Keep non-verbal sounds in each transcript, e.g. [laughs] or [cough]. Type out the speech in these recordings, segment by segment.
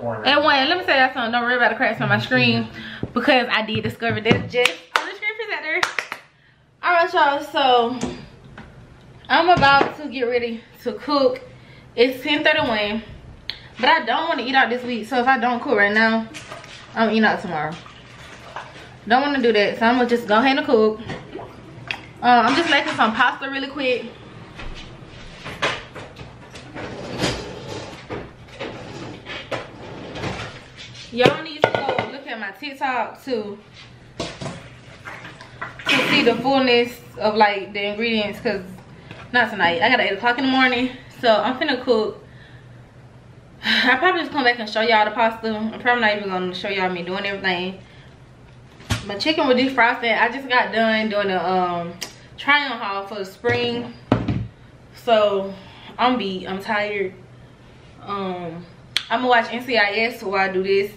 10.30. And one, let me say that something. Don't worry about the cracks on my screen because I did discover that just on the screen presenter. Alright y'all, so I'm about to get ready to cook. It's 10.31. But I don't want to eat out this week. So if I don't cook right now, I'm eating out tomorrow. Don't want to do that. So I'm to just go ahead and cook. Uh, I'm just making some pasta really quick. Y'all need to go look at my TikTok to to see the fullness of like the ingredients because not tonight. I got 8 o'clock in the morning. So I'm finna cook. [sighs] I probably just come back and show y'all the pasta. I'm probably not even gonna show y'all me doing everything. My chicken was defrosted. I just got done doing the um try on haul for the spring. So I'm beat. I'm tired. Um I'm gonna watch NCIS while I do this.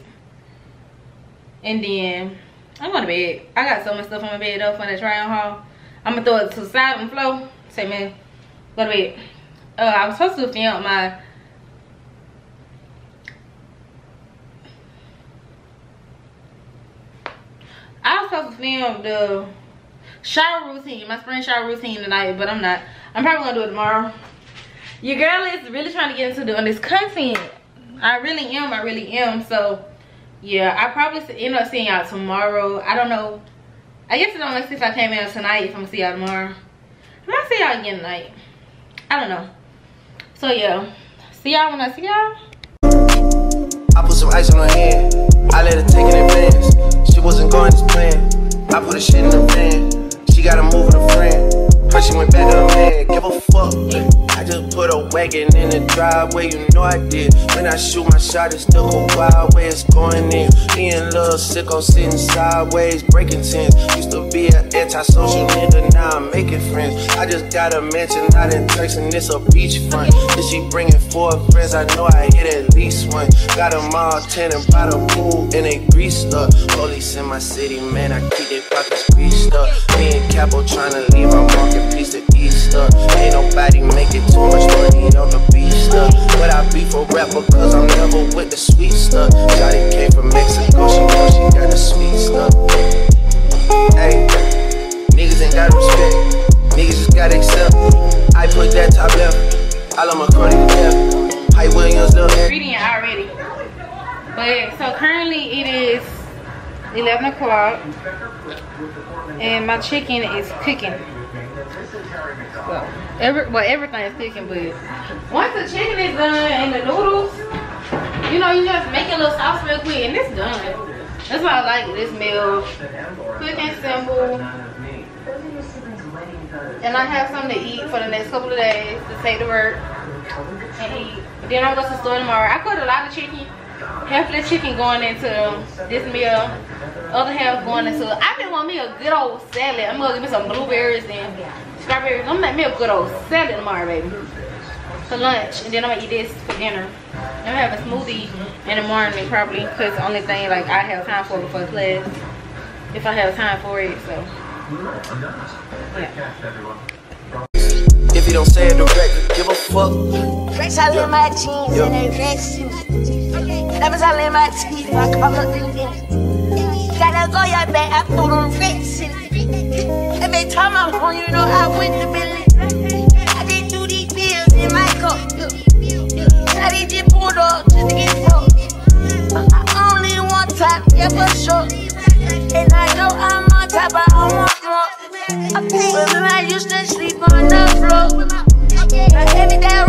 And then I'm going to bed. I got so much stuff on my bed though for the try on haul. I'm gonna throw it to the side and flow. Say man, go to bed. Uh, I was supposed to film my I was supposed to film the shower routine, my spring shower routine tonight, but I'm not. I'm probably gonna do it tomorrow. Your girl is really trying to get into doing this content. I really am, I really am. So yeah, I probably end up seeing y'all tomorrow. I don't know. I guess it sense if I came out tonight if I'm gonna see y'all tomorrow. I might see y'all again tonight. I don't know. So yeah, see y'all when I see y'all. I put some ice on her hand. I let her take it in advance. She wasn't going as planned. I put a shit in the van. She got a move with a friend. Her she went back to her man. Give a fuck. I just put a wagon in the driveway, you know I did. When I shoot my shot, it's still go wild way it's going in. Me and little sicko sitting sideways, breaking tents. Used to be an antisocial nigga, now I'm making friends. I just got a mansion out in Texas, and it's a beachfront. If she bringing four friends, I know I hit at least one. Got them all tenant by the pool, and they greased up. Police in my city, man, I keep their pockets greased up. Me and Capo trying to leave, I'm walking piece of Easter. Ain't nobody making money on the stuff. But I be for rapper cause I'm never with the sweet uh. stuff. Johnny came from Mexico, she know she got the sweet stuff. Uh. Hey, niggas ain't got respect. Niggas just gotta accept. I put that top left. I love my to death. Hype Williams, already. But so currently it is 11 o'clock and my chicken is cooking well, every well everything is cooking, but once the chicken is done and the noodles, you know, you just make a little sauce real quick and it's done. That's why I like this meal. Quick and simple. And I have something to eat for the next couple of days to take to work and eat. Then I'll go to the store tomorrow. I cooked a lot of chicken. Half of the chicken going into this meal. Other half going into. I've been wanting me a good old salad. I'm gonna give me some blueberries and strawberries. I'm gonna make me a good old salad tomorrow, baby. For lunch, and then I'm gonna eat this for dinner. I'm gonna have a smoothie in the morning probably, cause the only thing like I have time for before class, if I have time for it. So, yeah. If you don't say it directly, give a fuck. Rex, I live my jeans and they Rex. Never I live my teeth, I call up the Gotta go your back, I put on Rex. Every time I'm home, you know I went to Billy. I did do these bills in my cup. I did just pulled up just to get. I only one time, yeah, for sure. And I know I'm on top, but I want more. Remember, I used to sleep on the floor. Now every day I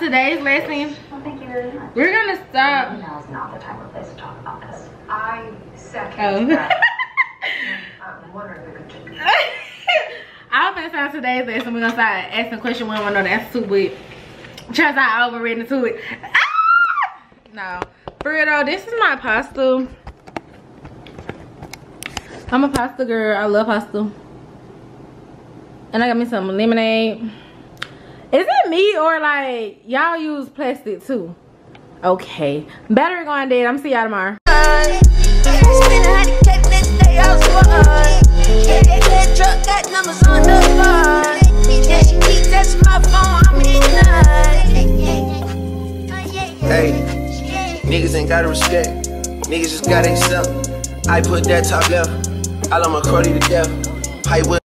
New York. On today's lesson, we're gonna stop. Now is not the time or place to talk about this. I second Oh. that. [laughs] I'm wondering if we could [laughs] I'm gonna today's lesson. We're gonna start asking questions we don't know the answer to, but turns out I overread into it. Ah! No, for real though, this is my pasta. I'm a pasta girl. I love pasta. And I got me some lemonade. Is it me or like y'all use plastic too? Okay. Battery going dead. I'm see y'all tomorrow. On Hey, niggas ain't gotta respect. Niggas just gotta accept. I put that top left. I love my Cardi to death. Pipe.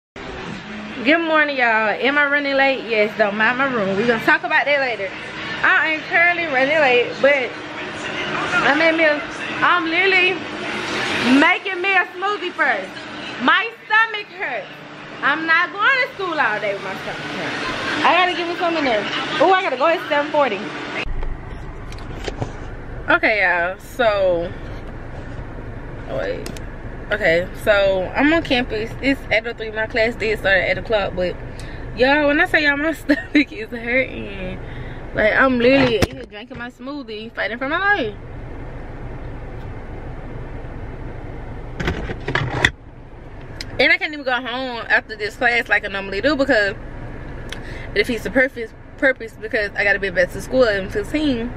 Good morning, y'all. Am I running late? Yes, don't mind my room. We're gonna talk about that later. I am currently running late, but I'm in meal. I'm literally making me a smoothie first. My stomach hurts. I'm not going to school all day with my stomach hurt. I gotta give me something there. Oh, I gotta go at 740. Okay, y'all. So, oh, wait. Okay, so I'm on campus. It's 8.03. My class did start at 8 o'clock, but y'all, when I say y'all, my [laughs] stomach is hurting. Like, I'm literally drinking my smoothie, fighting for my life. And I can't even go home after this class like I normally do because it defeats the purpose purpose because I gotta be back to school at 15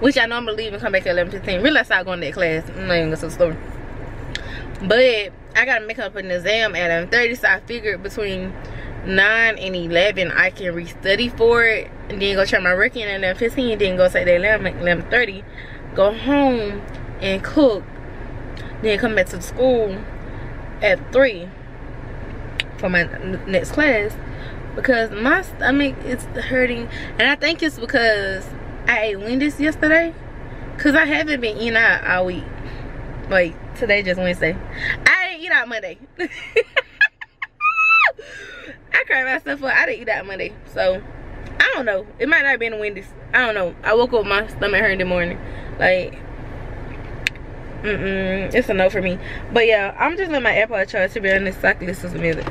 which I normally leave and come back at 11 15 really I going to that class I'm not even gonna the but I gotta make up an exam at 11 30 so I figured between 9 and 11 I can restudy for it and then go try my work in at 11 15 then go take that 11 11 30 go home and cook then come back to school at 3 for my next class because my stomach is hurting and I think it's because I ate Wendy's yesterday because I haven't been eating out all week. Like today just Wednesday I didn't eat out Monday [laughs] I cried myself up I didn't eat out Monday so I don't know it might not have been Wendy's I don't know I woke up my stomach hurting in the morning like Mm -mm, it's a no for me. But yeah, I'm just letting my AirPod charge to be honest so I can listen to music.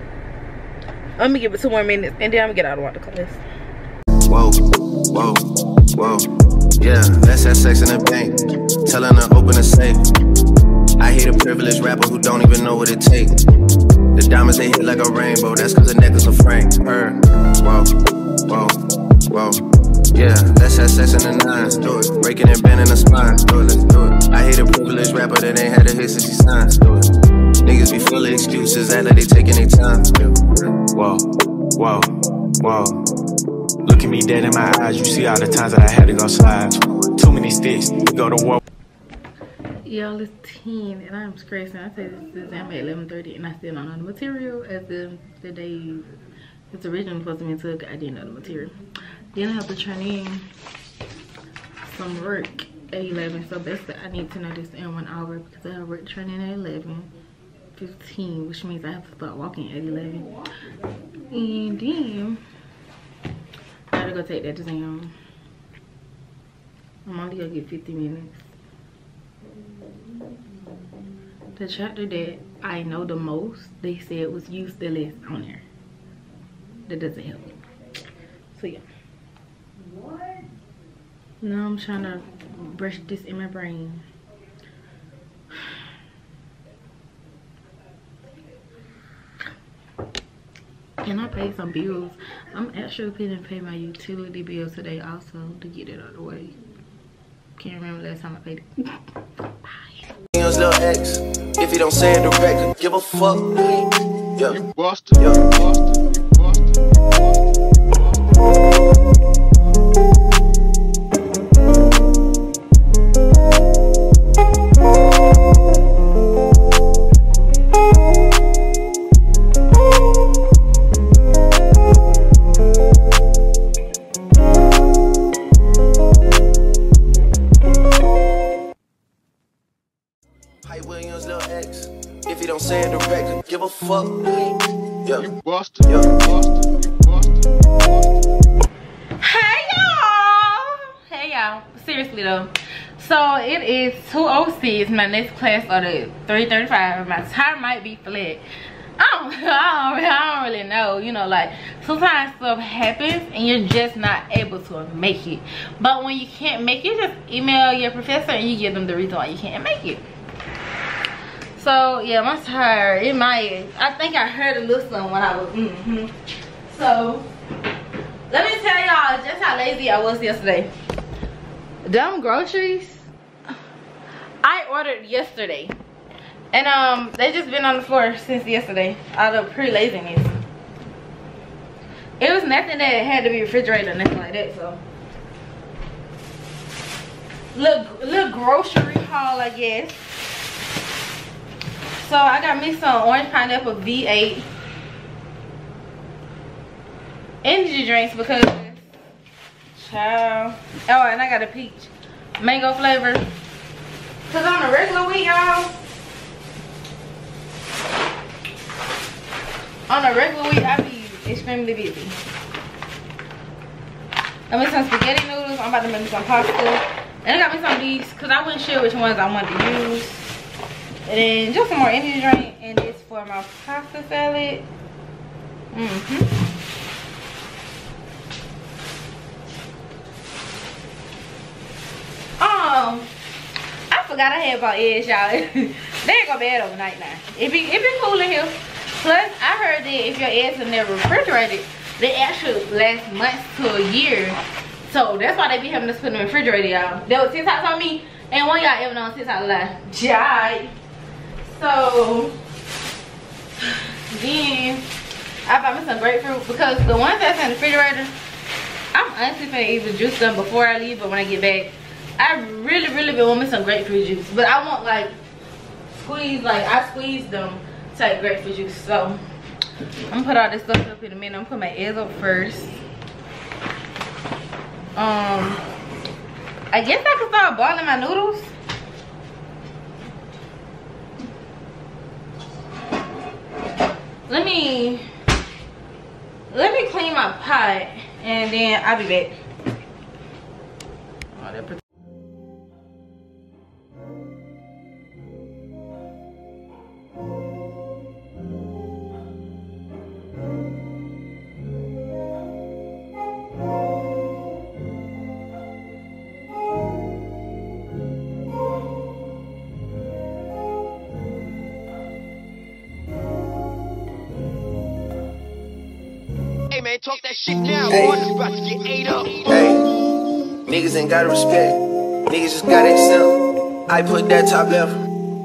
I'm gonna give it two more minutes and then I'm gonna get out of water class. Whoa, whoa, whoa. Yeah, let's have sex in the bank. Telling her open a safe. I hate a privileged rapper who don't even know what it takes. The diamonds they hit like a rainbow, that's cause the necklace of Frank. Her, whoa, whoa, whoa. Yeah, let's have sex in the nines, do it. Breaking and bending the spine, do it, let's do it. I hate a privileged rapper that ain't had a hit since he signed, do it. Niggas be full of excuses, act like they taking their time. Whoa, whoa, whoa. Look at me dead in my eyes, you see all the times that I had to go slide. Too many sticks, go to war. Y'all, it's 10 and I'm stressing. I say this exam at 11.30 and I still don't know the material as the, the day it's originally supposed to be took. I didn't know the material. Then I have to turn in some work at 11. So basically I need to know this in one hour because I have work training at 11. 15, which means I have to start walking at 11. And then I gotta go take that exam. I'm only gonna get 50 minutes. The chapter that I know the most, they said was use the list on there. That doesn't help. So yeah. What? Now I'm trying to brush this in my brain. And I pay some bills. I'm actually going to pay my utility bill today also to get it out of the way. Can't remember last time I paid it. Bye. You don't say it direct, give a fuck. Yeah. Boston. Yeah. Boston. Boston. Hype give a fuck. Yeah. Boston. Yeah. Boston. Boston. Hey y'all! Hey y'all. Seriously though. So it is 206. My next class started at 335. My time might be flat. I don't, [laughs] I, don't, I don't really know. You know, like sometimes stuff happens and you're just not able to make it. But when you can't make it, just email your professor and you give them the reason why you can't make it. So yeah, my tired. It might. I think I heard a little something when I was. Mm -hmm. So let me tell y'all just how lazy I was yesterday. Dumb groceries. I ordered yesterday And um, they just been on the floor since yesterday out of pre laziness. It was nothing that had to be refrigerated or nothing like that, so. Little, little grocery haul, I guess. So I got me some orange pineapple V8 energy drinks because child. Oh, and I got a peach mango flavor. Cause on a regular week, y'all. On a regular week, I be extremely busy. I made some spaghetti noodles. I'm about to make me some pasta. And I got me some of these because I wasn't sure which ones I wanted to use. And then just some more energy drink. And this for my pasta salad. Mm-hmm. Um, I forgot I had about eggs, y'all. [laughs] they ain't go bad overnight now. It be it be cool in here. Plus, I heard that if your eggs are never refrigerated, they actually last months to a year. So that's why they be having us put in the refrigerator, y'all. That was TikToks on me. And one y'all ever known TikTok lie. Jai. So then I bought me some grapefruit because the ones that's in the refrigerator, I'm honestly gonna either juice them before I leave or when I get back. I really, really been wanting some grapefruit juice. But I want like squeeze, like I squeeze them type grapefruit juice. So I'm gonna put all this stuff up in a minute. I'm gonna put my eggs up first. Um I guess I can start boiling my noodles. Let me let me clean my pot and then I'll be back. Oh, talk that shit now. Hey. Boy, about to get ate up. Hey, niggas ain't gotta respect. Niggas just gotta accept. I put that top left.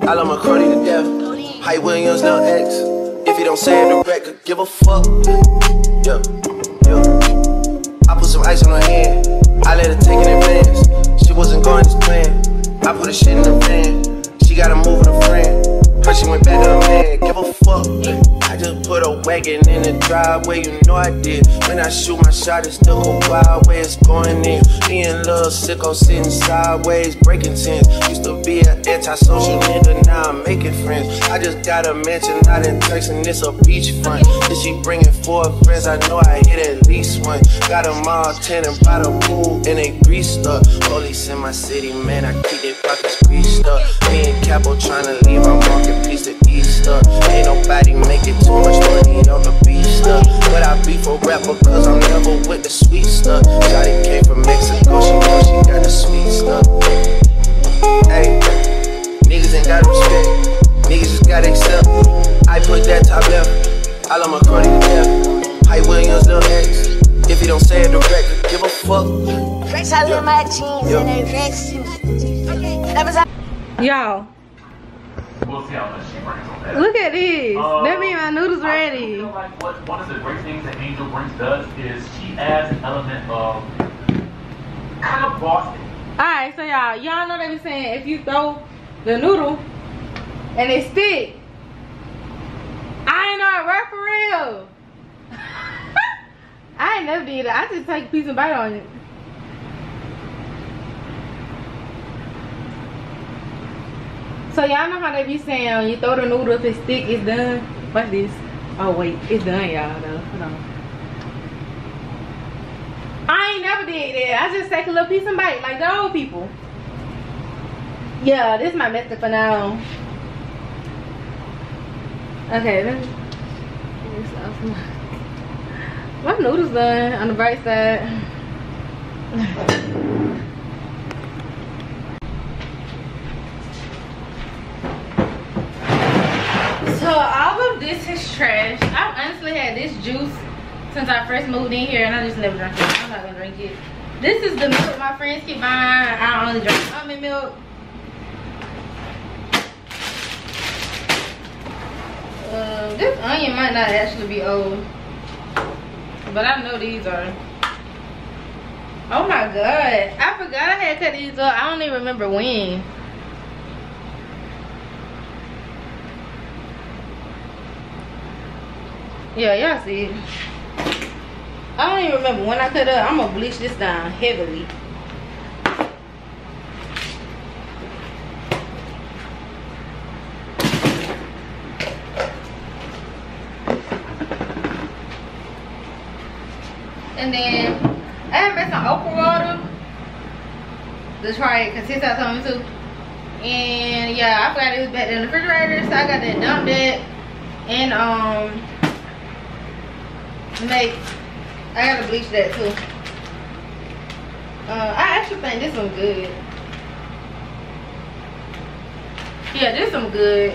I love my Cardi to death. Hype Williams, no X. If you don't say it direct, give a fuck. Yeah, yeah. I put some ice on her hand. I let her take it in advance. She wasn't going as planned. I put her shit in the van. She gotta move with a friend. But she went back to her man. Give a fuck. I just put in the driveway, you know I did. When I shoot my shot, it's still go wild where it's going in. Me and little sicko sitting sideways, breaking tents. Used to be an antisocial nigga, now I'm making friends. I just got a mansion out in Texas, and it's a beachfront. If she bringing four friends, I know I hit at least one. Got them all tenant by the pool, and they greased up. Police in my city, man, I keep their pockets greased up. Me and Capo tryna leave my market piece to Easter. Ain't nobody making too much money on the beach stuff. But I be for rapper cause I'm never with the sweet stuff. Johnny came from Mexico, she know she got the sweet stuff. Hey, niggas ain't got respect. Niggas just gotta accept. I put that top left. I love my Cardi to death. Hype Williams, Lil X. If you don't say it direct, give a fuck. Fresh out of my jeans Yeah. and they fresh. That was Y'all, We'll see how much she brings on that. look at these. Uh, that mean my noodles I ready. feel like what one of the great things that Angel Brings does is she adds an element of kind of Boston. Alright, so y'all, y'all know they be saying if you throw the noodle and it stick, I ain't know it work for real. [laughs] I ain't never did it. I just take a piece and bite on it. So y'all know how they be saying when you throw the noodle if it stick, it's done. Watch this. Oh wait, it's done, y'all. Though. Hold on. I ain't never did that. I just take a little piece and bite like the old people. Yeah, this is my method for now. Okay, let [laughs] my noodles done on the bright side. [laughs] So all of this is trash. I've honestly had this juice since I first moved in here and I just never drank it. I'm not gonna drink it. This is the milk my friends keep buying. I only drink almond milk. Uh, this onion might not actually be old. But I know these are. Oh my god. I forgot I had cut these up. I don't even remember when. Yeah, y'all see it. I don't even remember when I cut up. I'm gonna bleach this down heavily. And then I have made some okra water to try it because his house told. And yeah, I forgot it was back in the refrigerator, so I got that dumped it and um make I gotta bleach that too. Uh, I actually think this one good. Yeah, this one good.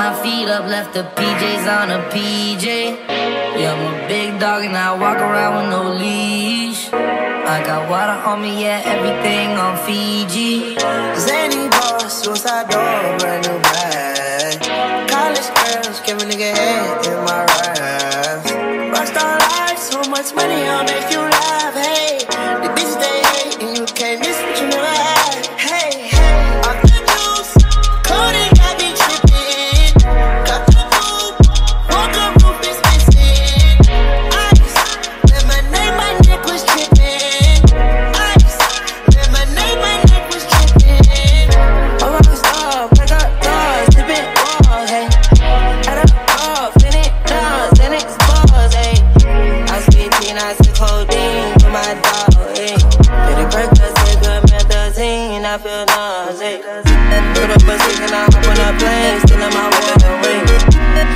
My feet up, left the PJs on a PJ. Yeah, I'm a big dog and I walk around with no leash. I got water on me, yeah, everything on Fiji. Zany boss, suicide door, brand new bag. Dog, hey. Did a break us, take a methazine, I feel nauseous. Put up a stick and I hop on a plane, still in my water wing.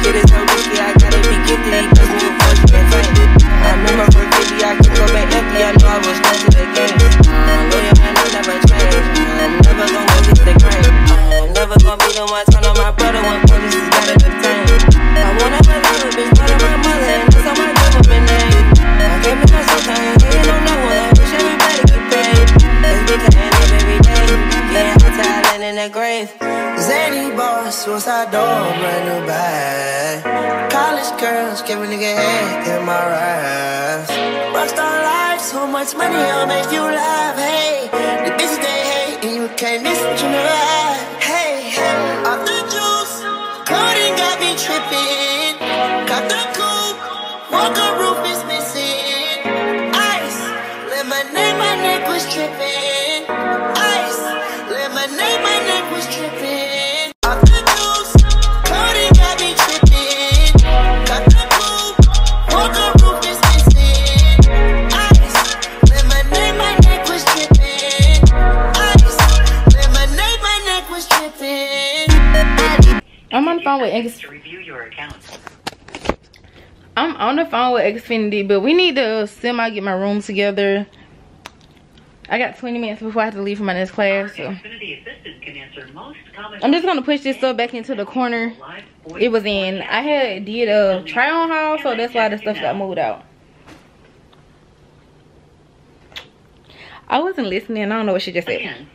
Shit is so risky, I gotta be gifted, cause a fortune fame. I remember for 50, I could go back empty, I know I was close to the game. Uh, loyal man, I never change. I'm never gonna go get the grain. I'm never gonna be the one turn on my brother when police is gotta detain. I wanna believe a bitch, part of my mother, and that's on my government name. I came in my soul, the grave. Zany boss, suicide door, brand new bag. College girls, give a nigga head in my raps. Rockstar life, so much money, I'll make you laugh. Hey, the bitches they hate, and you can't miss what you never had. To review your account. I'm on the phone with Xfinity, but we need to semi get my room together. I got 20 minutes before I have to leave for my next class, so Xfinity Assistant can answer most common I'm just gonna push this stuff back into the corner it was in. I had did a try on haul, so that's why the stuff got moved out. I wasn't listening. I don't know what she just said.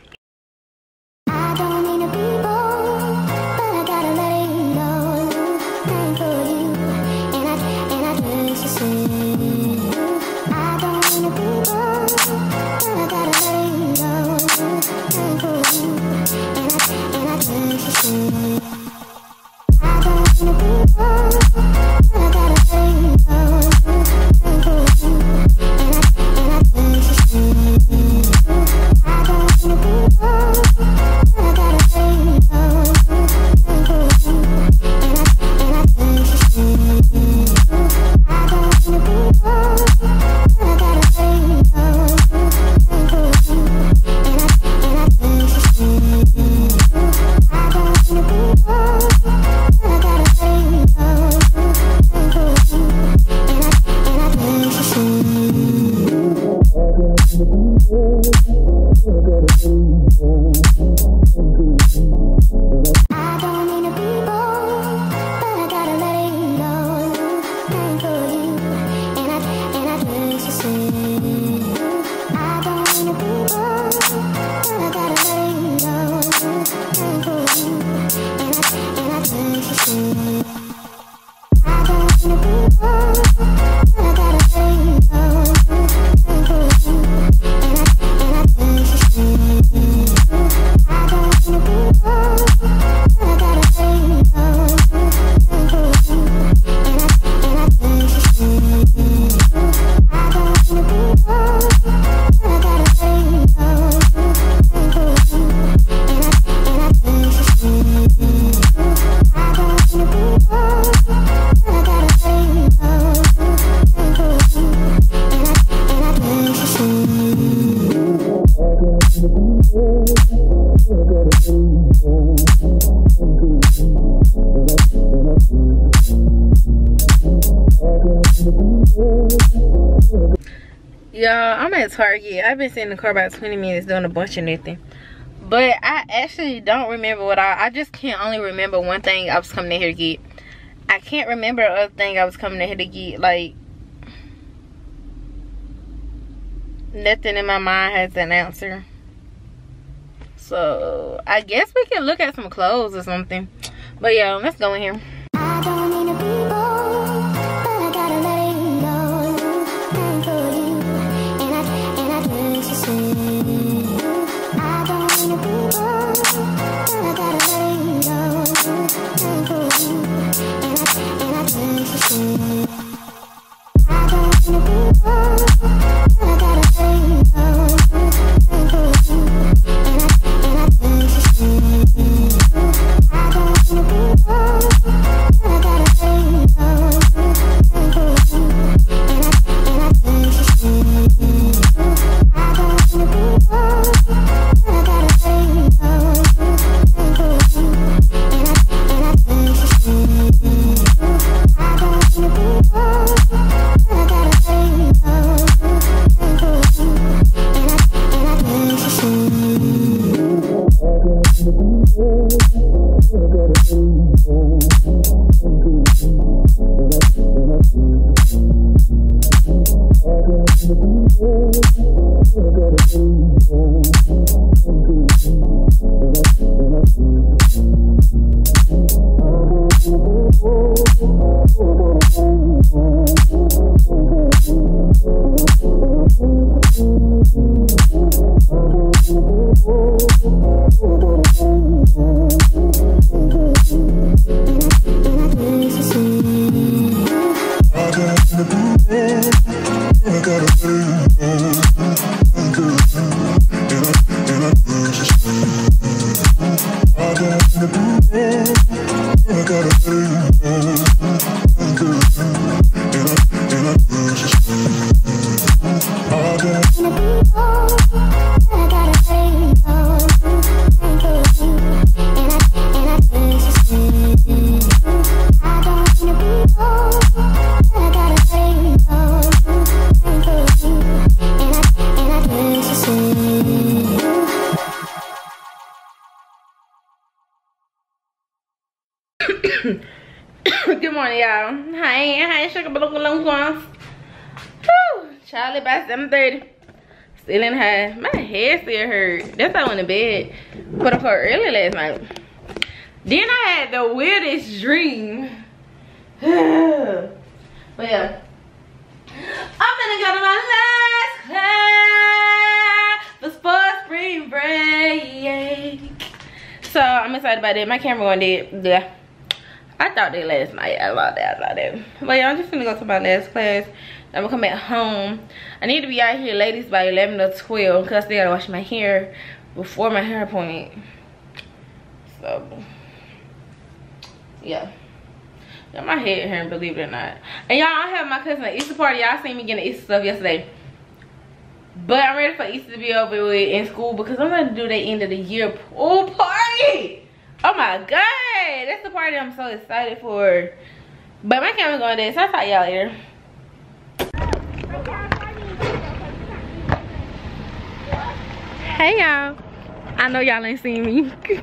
Target. I've been sitting in the car about 20 minutes doing a bunch of nothing. But I actually don't remember what I... I just can't only remember one thing I was coming in here to get. I can't remember other thing I was coming in here to get. Like, nothing in my mind has an answer. So, I guess we can look at some clothes or something. But yeah, let's go in here. Charlie by 7:30. Still in high. My head still hurt. That's why I went to bed. Put up her early last night. Then I had the weirdest dream. [sighs] but yeah. I'm gonna go to my last class for sports spring break. So I'm excited about it. My camera going dead. Yeah. I thought that last night. I thought that. I thought that. But yeah, I'm just gonna go to my last class. I'm gonna come back home. I need to be out here, ladies, by 11 or 12 because I still gotta wash my hair before my hair appointment. So, yeah. Yeah, my head hurting, believe it or not. And y'all, I have my cousin at Easter party. Y'all seen me getting Easter stuff yesterday. But I'm ready for Easter to be over with in school because I'm gonna do the end of the year pool party. Oh my god, that's the party I'm so excited for. But my camera's going dead, so I'll talk y'all later. Hey y'all. I know y'all ain't seen me. [laughs]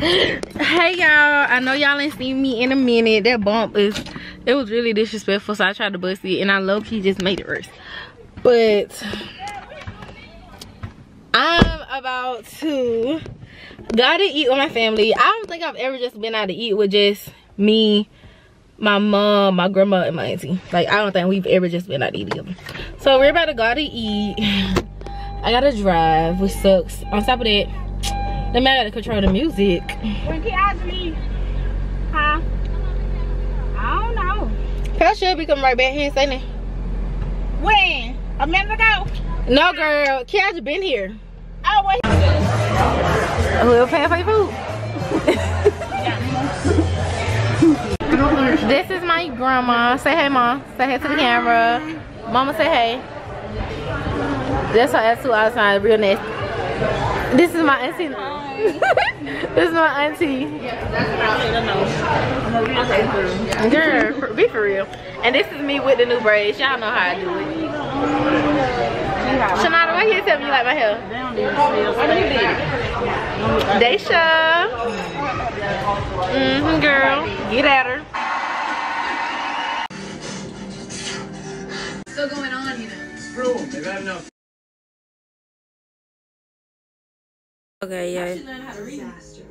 hey y'all i know y'all ain't seen me in a minute that bump is it was really disrespectful so i tried to bust it and i low-key just made it worse but i'm about to go to eat with my family i don't think i've ever just been out to eat with just me my mom my grandma and my auntie like i don't think we've ever just been out to eat together so we're about to go to eat [sighs] i gotta drive which sucks on top of that the man got to control the music. When he asked me, huh? I don't know. Hell should be coming right back here, saying it. When? A minute ago? No, girl. Kiaja been here. Oh, wait. Pay for your food? this is my grandma. Say hey, mom. Say hey to the camera. Mama, say hey. That's her attitude outside, real nasty. This is my auntie. [laughs] this is my auntie. Girl, be for real. And this is me with the new braids. Y'all know how I do it. Shanada, why you tell me you like my hair? Daisha. Mm-hmm, girl. Get at her. Still going on, you know. Boom, they've had enough. Okay, yeah.